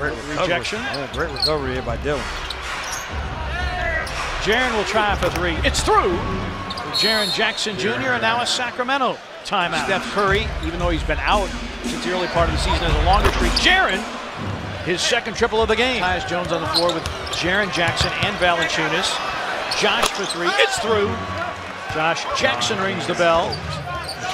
Great recovery. rejection. Yeah, great recovery here by Dillon. Jaren will try for three. It's through. Jaren Jackson Jr. and now a Sacramento timeout. Steph Curry, even though he's been out since the early part of the season, has a longer streak. Jaren, his second triple of the game. Tyus Jones on the floor with Jaren Jackson and Valanciunas. Josh for three. It's through. Josh Jackson rings the bell.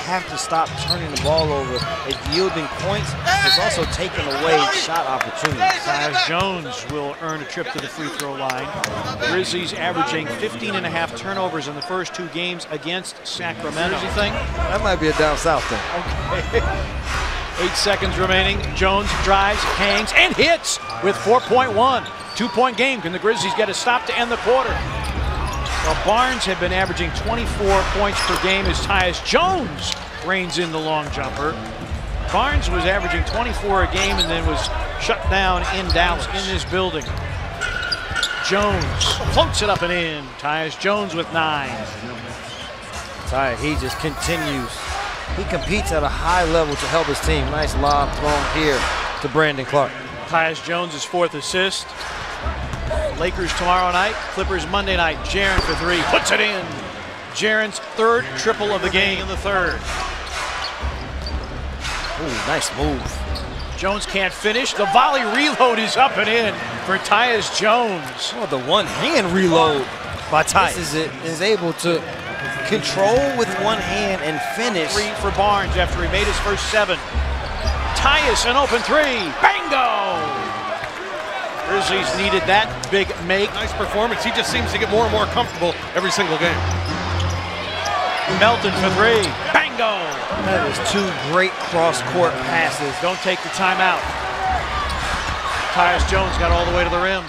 Have to stop turning the ball over. It's yielding points. It's also taking away shot opportunities. Tyus Jones will earn a trip to the free throw line. Grizzlies averaging 15 and a half turnovers in the first two games against Sacramento. Jersey thing. That might be a down south thing. Okay. Eight seconds remaining. Jones drives, hangs, and hits with 4.1. Two-point game. Can the Grizzlies get a stop to end the quarter? Well, Barnes had been averaging 24 points per game as Tyus Jones reins in the long jumper. Barnes was averaging 24 a game and then was shut down in Dallas in this building. Jones floats it up and in. Tyus Jones with nine. Ty, he just continues. He competes at a high level to help his team. Nice lob thrown here to Brandon Clarke. Tyus Jones' fourth assist. Lakers tomorrow night, Clippers Monday night. Jaren for three, puts it in. Jaren's third triple of the game in the third. Ooh, nice move. Jones can't finish. The volley reload is up and in for Tyus Jones. Oh, the one-hand reload by Tyus is, it, is able to control with one hand and finish. Three for Barnes after he made his first seven. Tyus, an open three. Bango! Grizzlies needed that big make. Nice performance. He just seems to get more and more comfortable every single game. Melton for three. Bango! That is two great cross-court passes. Don't take the timeout. Tyus Jones got all the way to the rim.